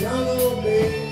young old.